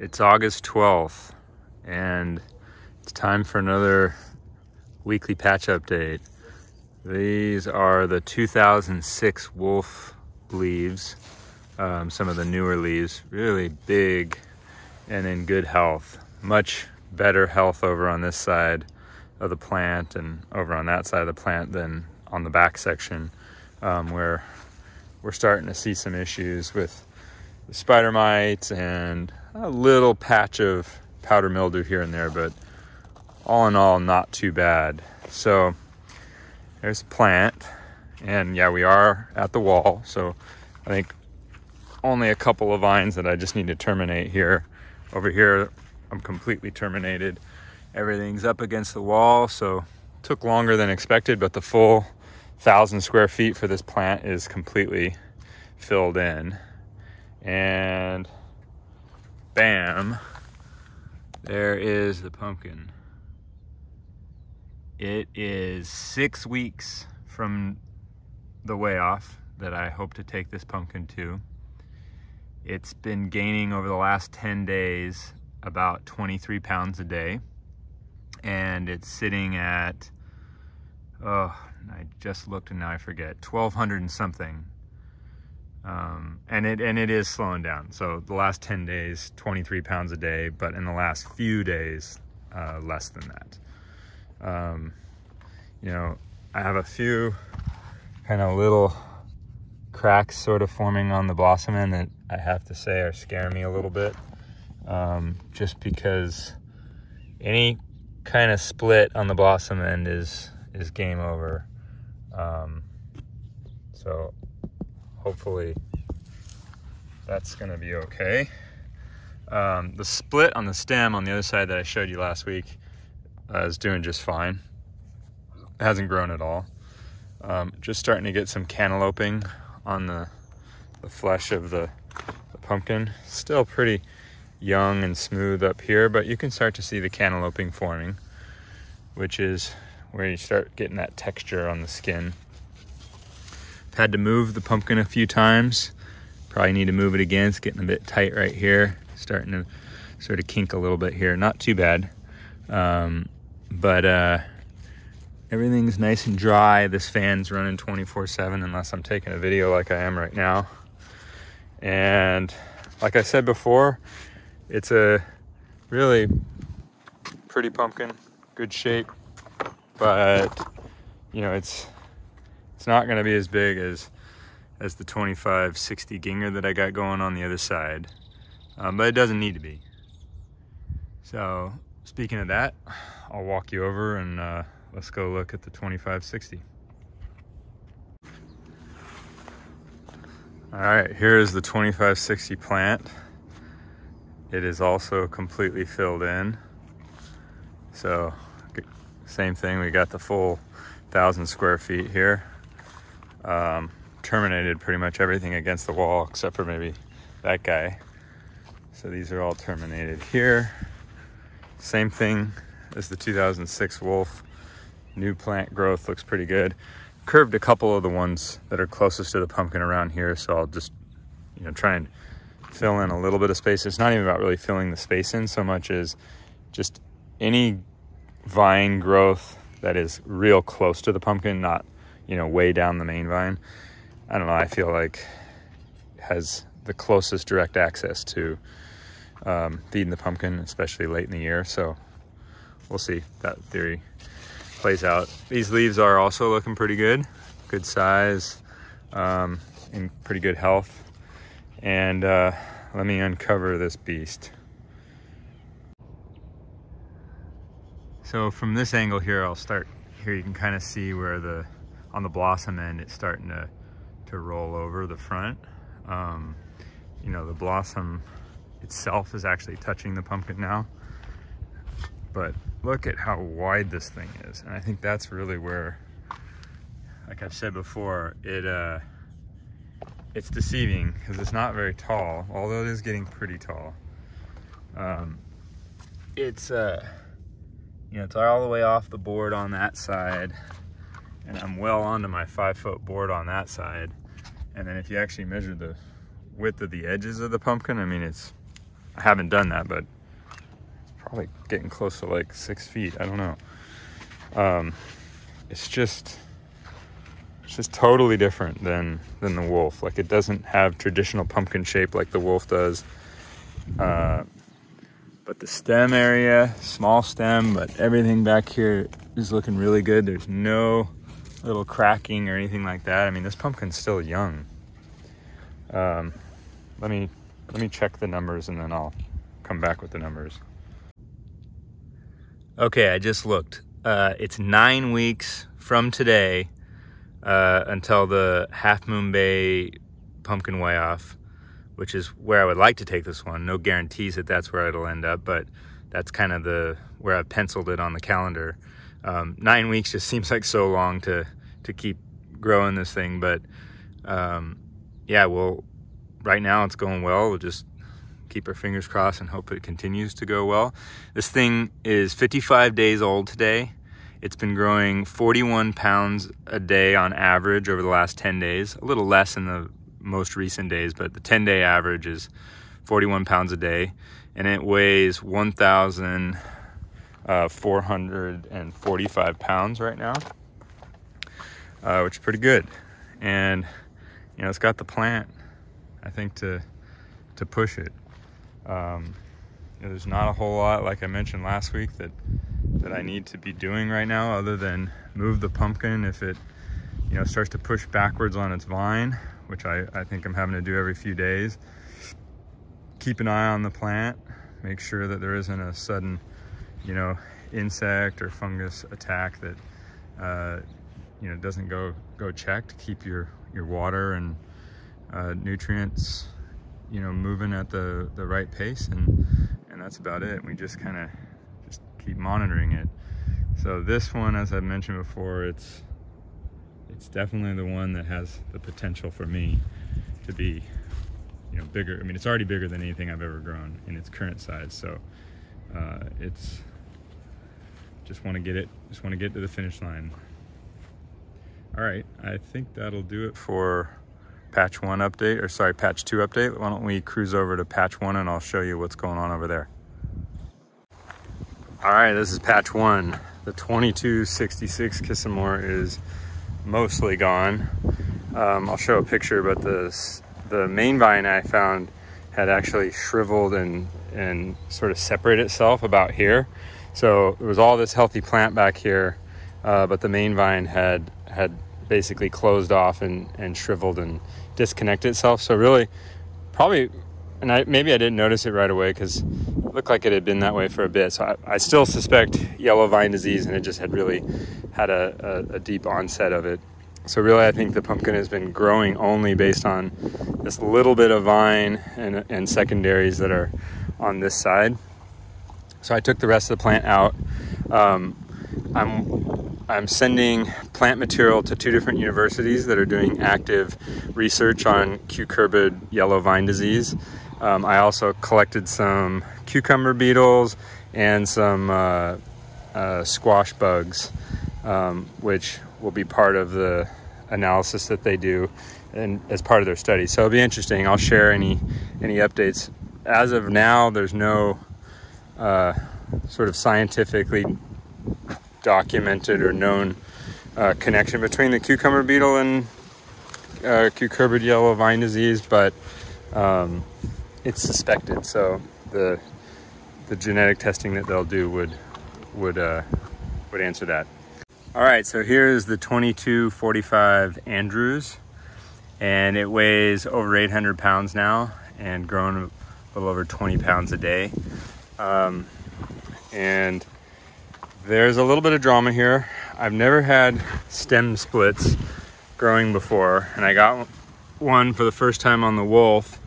It's August 12th and it's time for another weekly patch update. These are the 2006 Wolf leaves, um, some of the newer leaves, really big and in good health. Much better health over on this side of the plant and over on that side of the plant than on the back section um, where we're starting to see some issues with spider mites and a little patch of powder mildew here and there, but all in all, not too bad. So there's a plant, and yeah, we are at the wall. So I think only a couple of vines that I just need to terminate here. Over here, I'm completely terminated. Everything's up against the wall, so took longer than expected, but the full thousand square feet for this plant is completely filled in. And bam, there is the pumpkin. It is six weeks from the weigh off that I hope to take this pumpkin to. It's been gaining over the last 10 days about 23 pounds a day. And it's sitting at, oh, I just looked and now I forget, 1,200 and something. Um, and it and it is slowing down. So the last 10 days, 23 pounds a day, but in the last few days, uh, less than that. Um, you know, I have a few kind of little cracks sort of forming on the blossom end that I have to say are scaring me a little bit. Um, just because any kind of split on the blossom end is is game over. Um, so hopefully that's gonna be okay. Um, the split on the stem on the other side that I showed you last week uh, is doing just fine. It hasn't grown at all. Um, just starting to get some cantalouping on the, the flesh of the, the pumpkin. Still pretty young and smooth up here, but you can start to see the cantalouping forming, which is where you start getting that texture on the skin. Had to move the pumpkin a few times. Probably need to move it again. It's getting a bit tight right here. Starting to sort of kink a little bit here. Not too bad. Um, but uh, everything's nice and dry. This fan's running 24 7 unless I'm taking a video like I am right now. And like I said before, it's a really pretty pumpkin, good shape, but you know, it's it's not going to be as big as as the 2560 Ginger that I got going on the other side, um, but it doesn't need to be. So speaking of that, I'll walk you over and uh, let's go look at the 2560. All right, here's the 2560 plant. It is also completely filled in. So same thing, we got the full thousand square feet here. Um, terminated pretty much everything against the wall except for maybe that guy. So these are all terminated here. Same thing as the 2006 Wolf. New plant growth looks pretty good. Curved a couple of the ones that are closest to the pumpkin around here, so I'll just, you know, try and fill in a little bit of space. It's not even about really filling the space in so much as just any vine growth that is real close to the pumpkin, not, you know, way down the main vine. I don't know, I feel like has the closest direct access to um, feeding the pumpkin, especially late in the year. So we'll see that theory plays out. These leaves are also looking pretty good, good size, um, in pretty good health. And uh, let me uncover this beast. So from this angle here, I'll start here. You can kind of see where the, on the blossom end, it's starting to, to roll over the front. Um, you know, the blossom itself is actually touching the pumpkin now. But look at how wide this thing is. And I think that's really where, like I've said before, it uh, it's deceiving because it's not very tall, although it is getting pretty tall. Um, it's, uh, you know, it's all the way off the board on that side and I'm well onto my five foot board on that side. And then if you actually measure the width of the edges of the pumpkin, I mean, it's I haven't done that, but it's probably getting close to like six feet. I don't know. Um, it's just it's just totally different than than the wolf. Like it doesn't have traditional pumpkin shape like the wolf does. Uh, but the stem area, small stem, but everything back here is looking really good. There's no little cracking or anything like that. I mean, this pumpkin's still young. Um, let me let me check the numbers and then I'll come back with the numbers. Okay, I just looked. Uh, it's nine weeks from today uh, until the Half Moon Bay pumpkin weigh off, which is where I would like to take this one. No guarantees that that's where it'll end up, but that's kind of the where I've penciled it on the calendar. Um, nine weeks just seems like so long to to keep growing this thing, but um, yeah, well, right now it's going well. We'll just keep our fingers crossed and hope it continues to go well. This thing is 55 days old today. It's been growing 41 pounds a day on average over the last 10 days, a little less in the most recent days, but the 10 day average is 41 pounds a day. And it weighs 1,445 uh, pounds right now, uh, which is pretty good. And, you know, it's got the plant, I think, to, to push it. Um, you know, there's not a whole lot, like I mentioned last week, that that I need to be doing right now other than move the pumpkin if it you know starts to push backwards on its vine which I, I think I'm having to do every few days keep an eye on the plant make sure that there isn't a sudden you know insect or fungus attack that uh, you know doesn't go go checked keep your your water and uh, nutrients you know moving at the the right pace and and that's about it we just kind of just keep monitoring it. So this one, as I've mentioned before, it's it's definitely the one that has the potential for me to be, you know, bigger. I mean, it's already bigger than anything I've ever grown in its current size. So uh, it's just want to get it, just want to get to the finish line. All right, I think that'll do it for patch one update, or sorry, patch two update. Why don't we cruise over to patch one and I'll show you what's going on over there. All right, this is patch one. The 2266 Kissamore is mostly gone. Um, I'll show a picture, but the, the main vine I found had actually shriveled and, and sort of separated itself about here. So it was all this healthy plant back here, uh, but the main vine had, had basically closed off and, and shriveled and disconnected itself. So really, probably and I, maybe I didn't notice it right away because it looked like it had been that way for a bit. So I, I still suspect yellow vine disease, and it just had really had a, a, a, deep onset of it. So really, I think the pumpkin has been growing only based on this little bit of vine and, and secondaries that are on this side. So I took the rest of the plant out. Um, I'm I'm sending plant material to two different universities that are doing active research on cucurbit yellow vine disease. Um, I also collected some cucumber beetles and some uh, uh, squash bugs, um, which will be part of the analysis that they do and as part of their study. So it'll be interesting. I'll share any any updates. As of now, there's no uh, sort of scientifically documented or known uh, connection between the cucumber beetle and uh, cucurbit yellow vine disease, but um, it's suspected. So the the genetic testing that they'll do would would uh, would answer that. All right, so here's the 2245 Andrews, and it weighs over 800 pounds now and grown a little over 20 pounds a day. Um, and there's a little bit of drama here. I've never had stem splits growing before, and I got one for the first time on the wolf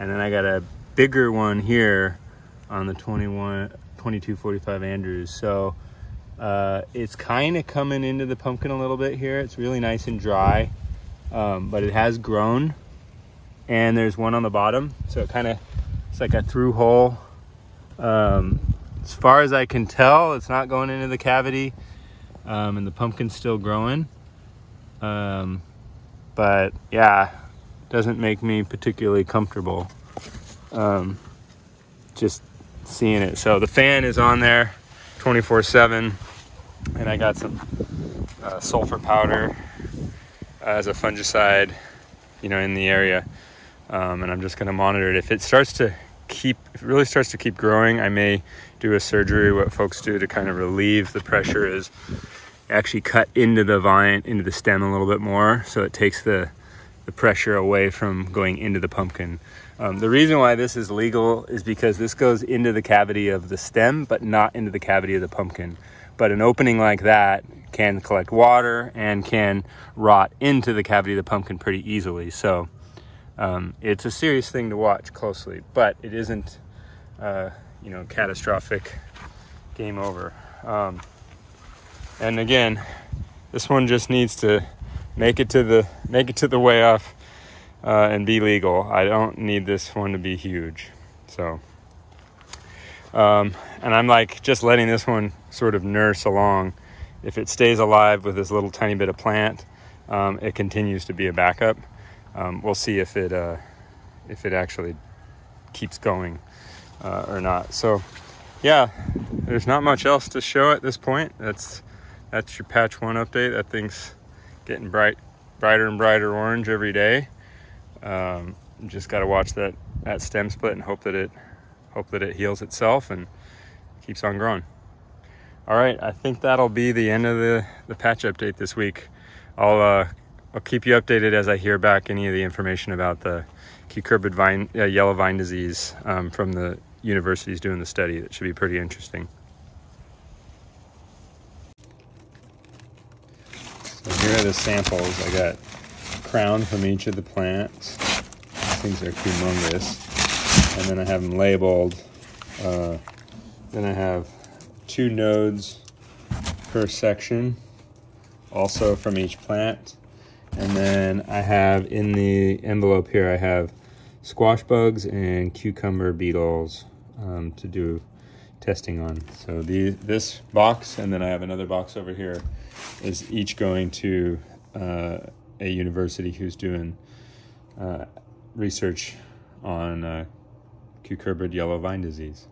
and then I got a bigger one here on the 21, 2245 Andrews. So uh, it's kind of coming into the pumpkin a little bit here. It's really nice and dry, um, but it has grown. And there's one on the bottom. So it kind of, it's like a through hole. Um, as far as I can tell, it's not going into the cavity um, and the pumpkin's still growing. Um, but yeah, doesn't make me particularly comfortable. Um, just seeing it. So the fan is on there 24 7, and I got some uh, sulfur powder as a fungicide, you know, in the area. Um, and I'm just going to monitor it. If it starts to keep, if it really starts to keep growing, I may do a surgery. What folks do to kind of relieve the pressure is actually cut into the vine, into the stem a little bit more, so it takes the the pressure away from going into the pumpkin. Um, the reason why this is legal is because this goes into the cavity of the stem, but not into the cavity of the pumpkin. But an opening like that can collect water and can rot into the cavity of the pumpkin pretty easily. So um, it's a serious thing to watch closely, but it isn't, uh, you know, catastrophic. Game over. Um, and again, this one just needs to make it to the make it to the weigh off uh, and be legal. I don't need this one to be huge. So, um, and I'm like just letting this one sort of nurse along. If it stays alive with this little tiny bit of plant, um, it continues to be a backup. Um, we'll see if it uh, if it actually keeps going uh, or not. So, yeah, there's not much else to show at this point. That's that's your patch one update. That thing's getting bright, brighter and brighter orange every day. Um, just got to watch that that stem split and hope that it hope that it heals itself and keeps on growing. All right, I think that'll be the end of the the patch update this week. I'll uh, I'll keep you updated as I hear back any of the information about the cucurbit vine uh, yellow vine disease um, from the universities doing the study. That should be pretty interesting. So here are the samples. I got crown from each of the plants. These things are humongous. And then I have them labeled. Uh, then I have two nodes per section, also from each plant. And then I have in the envelope here, I have squash bugs and cucumber beetles um, to do testing on. So the, this box, and then I have another box over here is each going to uh, a university who's doing uh, research on uh, cucurbit yellow vine disease.